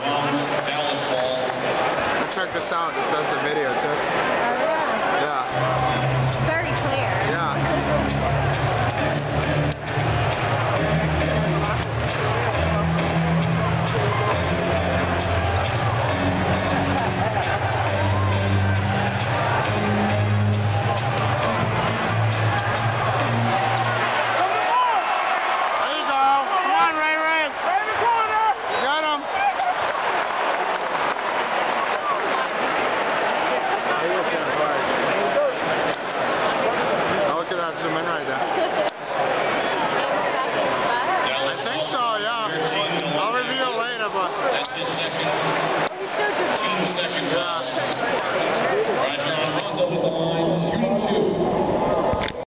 Dallas Ball. Check this out. This does the video. Think